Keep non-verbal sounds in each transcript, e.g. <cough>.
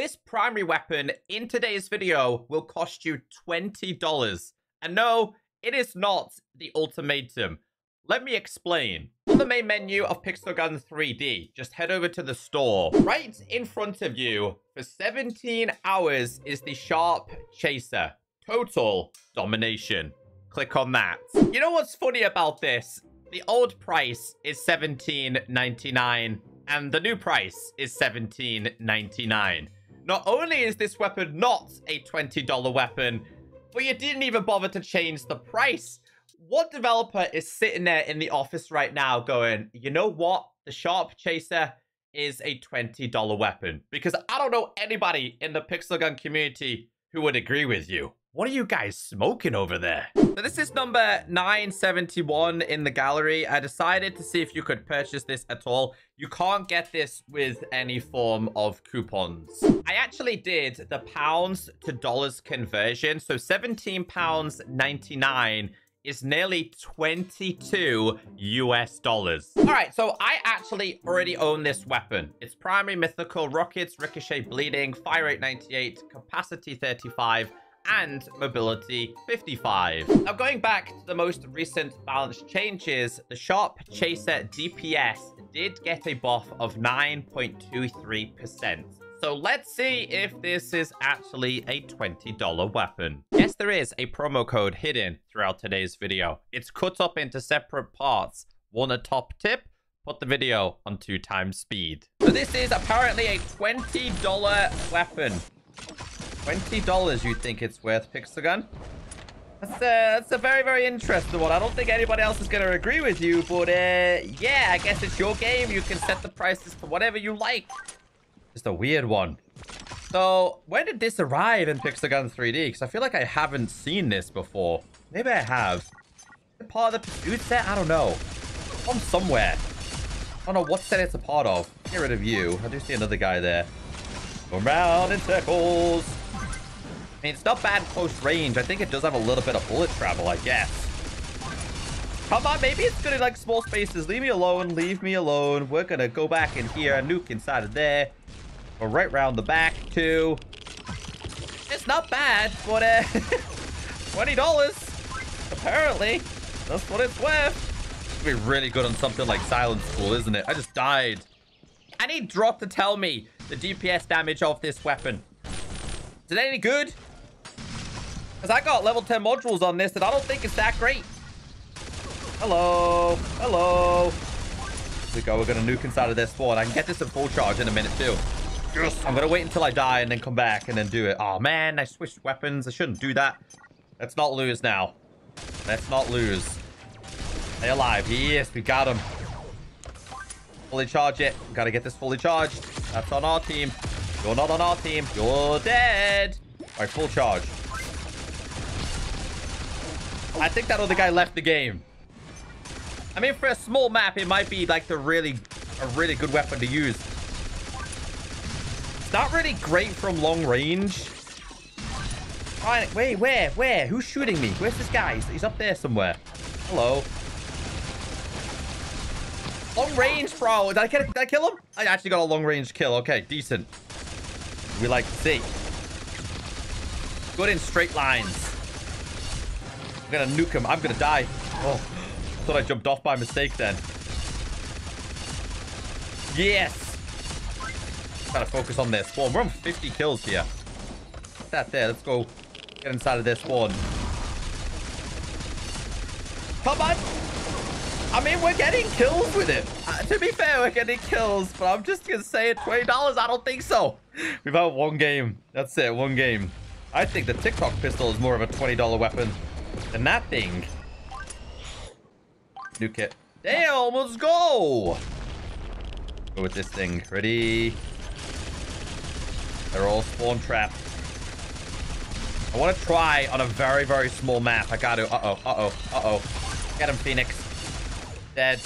this primary weapon in today's video will cost you $20. And no, it is not the ultimatum. Let me explain. On the main menu of Pixel Gun 3D, just head over to the store. Right in front of you, for 17 hours, is the Sharp Chaser. Total domination. Click on that. You know what's funny about this? The old price is $17.99 and the new price is $17.99. Not only is this weapon not a $20 weapon, but you didn't even bother to change the price. What developer is sitting there in the office right now going, you know what? The Sharp Chaser is a $20 weapon. Because I don't know anybody in the Pixel Gun community who would agree with you. What are you guys smoking over there? So this is number 971 in the gallery. I decided to see if you could purchase this at all. You can't get this with any form of coupons. I actually did the pounds to dollars conversion. So 17 pounds 99 is nearly 22 US dollars. All right, so I actually already own this weapon. It's primary mythical, rockets, ricochet bleeding, fire rate 98, capacity 35, and mobility 55. Now going back to the most recent balance changes, the Sharp Chaser DPS did get a buff of 9.23%. So let's see if this is actually a $20 weapon. Yes, there is a promo code hidden throughout today's video. It's cut up into separate parts. Want a top tip? Put the video on two times speed. So this is apparently a $20 weapon. $20 you think it's worth, Pixel Gun? That's, uh, that's a very, very interesting one. I don't think anybody else is going to agree with you, but uh, yeah, I guess it's your game. You can set the prices to whatever you like. Just a weird one. So, when did this arrive in Pixel Gun 3D? Because I feel like I haven't seen this before. Maybe I have. Part of the pursuit set? I don't know. From somewhere. I don't know what set it's a part of. Get rid of you. I do see another guy there. Go around in circles. I mean, it's not bad close range. I think it does have a little bit of bullet travel, I guess. Come on, maybe it's good in like small spaces. Leave me alone. Leave me alone. We're gonna go back in here. And nuke inside of there. Go right round the back too. It's not bad, but uh, <laughs> $20 apparently. That's what it's worth. It'd be really good on something like Silent School, isn't it? I just died. I need Drop to tell me the DPS damage of this weapon. Is it any good? Because I got level 10 modules on this and I don't think it's that great. Hello. Hello. Here we go. We're going to nuke inside of this spawn. I can get this in full charge in a minute too. Yes. I'm going to wait until I die and then come back and then do it. Oh, man. I switched weapons. I shouldn't do that. Let's not lose now. Let's not lose. Stay alive. Yes, we got him. Fully charge it. Got to get this fully charged. That's on our team. You're not on our team. You're dead. All right, full charge. I think that other guy left the game. I mean, for a small map, it might be like the really, a really good weapon to use. It's not really great from long range. Wait, where, where? Who's shooting me? Where's this guy? He's, he's up there somewhere. Hello. Long range, bro. Did I, get, did I kill him? I actually got a long range kill. Okay, decent. We like to see. Good in straight lines. I'm gonna nuke him. I'm gonna die. Oh, thought I jumped off by mistake then. Yes. Gotta focus on this spawn. We're on 50 kills here. That there. Let's go get inside of this one. Come on. I mean, we're getting kills with it. Uh, to be fair, we're getting kills, but I'm just gonna say it, $20, I don't think so. We've had one game. That's it, one game. I think the TikTok pistol is more of a $20 weapon than that thing. Nuke it. Damn, let's go. Go with this thing. Ready? They're all spawn trapped. I want to try on a very, very small map. I got to. Uh-oh, uh-oh, uh-oh. Get him, Phoenix. Dead.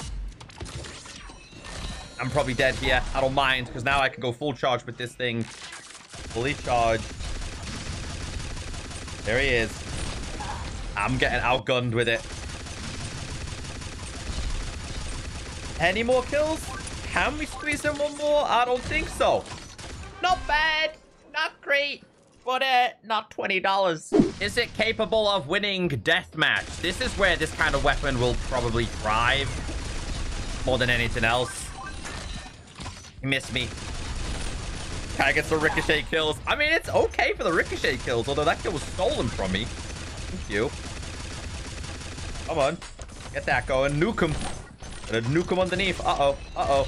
I'm probably dead here. I don't mind, because now I can go full charge with this thing. Fully charged. There he is. I'm getting outgunned with it. Any more kills? Can we squeeze in one more? I don't think so. Not bad. Not great. but uh, not $20. Is it capable of winning deathmatch? This is where this kind of weapon will probably thrive more than anything else. You missed me. Can I get some ricochet kills? I mean, it's okay for the ricochet kills, although that kill was stolen from me. Thank you. Come on. Get that going. Nuke him. Gonna nuke him underneath. Uh-oh. Uh-oh.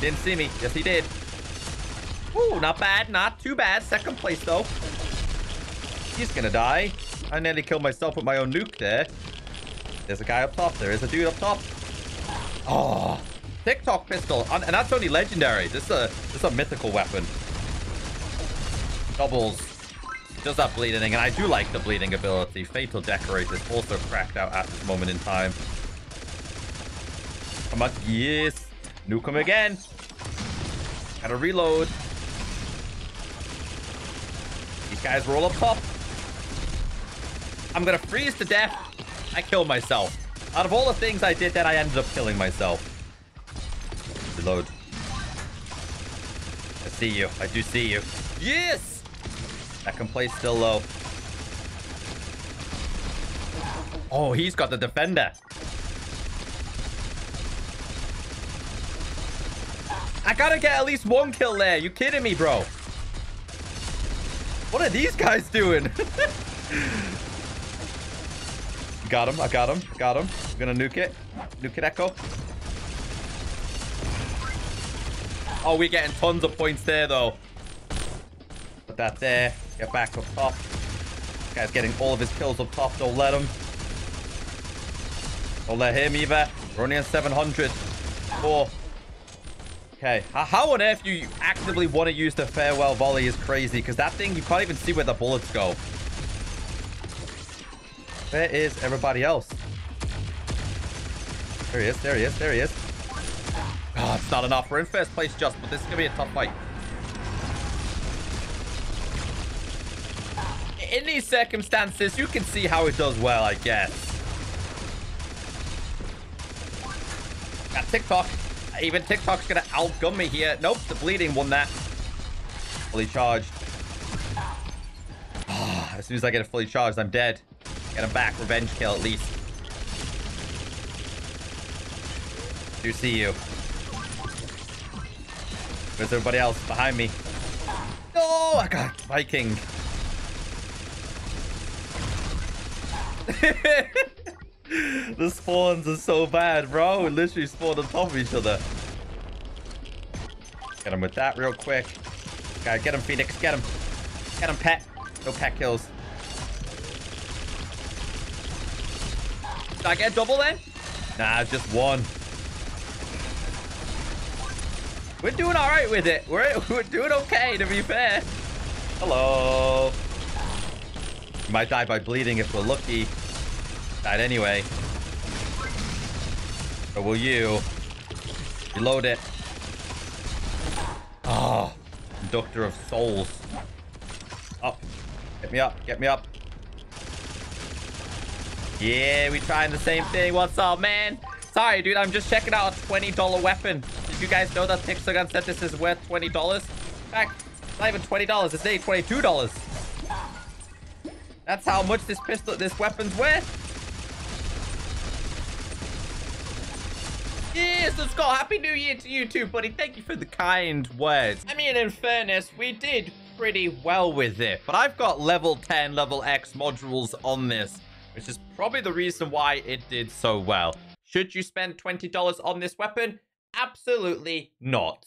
Didn't see me. Yes, he did. Ooh, not bad. Not too bad. Second place, though. He's gonna die. I nearly killed myself with my own nuke there. There's a guy up top. There is a dude up top. Ah. Oh, TikTok pistol. And that's only legendary. This is a, this is a mythical weapon. Doubles. Does that bleeding, and I do like the bleeding ability. Fatal Decorate is also cracked out at this moment in time. Come on. Yes. Nuke him again. Gotta reload. These guys roll up top. I'm gonna freeze to death. I killed myself. Out of all the things I did that, I ended up killing myself. Reload. I see you. I do see you. Yes! Second place still low. Oh, he's got the defender. I gotta get at least one kill there. You kidding me, bro? What are these guys doing? <laughs> got him. I got him. Got him. I'm gonna nuke it. Nuke it, Ecko. Oh, we're getting tons of points there, though. Put that there. Get back up top. This guy's getting all of his kills up top. Don't let him. Don't let him either. We're only on 700. Four. Okay. How on earth you actively want to use the farewell volley is crazy because that thing, you can't even see where the bullets go. Where is everybody else? There he is. There he is. There he is. Oh, it's not enough. We're in first place just, but this is going to be a tough fight. In these circumstances, you can see how it does well, I guess. Got TikTok. Even TikTok's gonna outgun me here. Nope, the bleeding won that. Fully charged. Oh, as soon as I get it fully charged, I'm dead. Get him back. Revenge kill, at least. Do see you. Where's everybody else? Behind me. Oh, I got Viking. The spawns are so bad, bro. We literally spawned on top of each other. Get him with that real quick. Gotta get him, Phoenix. Get him. Get him, pet. No pet kills. Did I get a double then? Nah, just one. We're doing all right with it. We're, <laughs> we're doing okay, to be fair. Hello. Might die by bleeding if we're lucky. Died anyway. Or will you? Reload it. Ah, oh, Conductor of Souls. Up. Get me up. Get me up. Yeah, we trying the same thing. What's up, man? Sorry, dude. I'm just checking out a $20 weapon. Did you guys know that Pixelgun said this is worth $20? In fact, it's not even $20. It's only $22. That's how much this pistol, this weapon's worth. Yes, let's go. Happy New Year to you too, buddy. Thank you for the kind words. I mean, in fairness, we did pretty well with it, but I've got level 10, level X modules on this, which is probably the reason why it did so well. Should you spend $20 on this weapon? Absolutely not.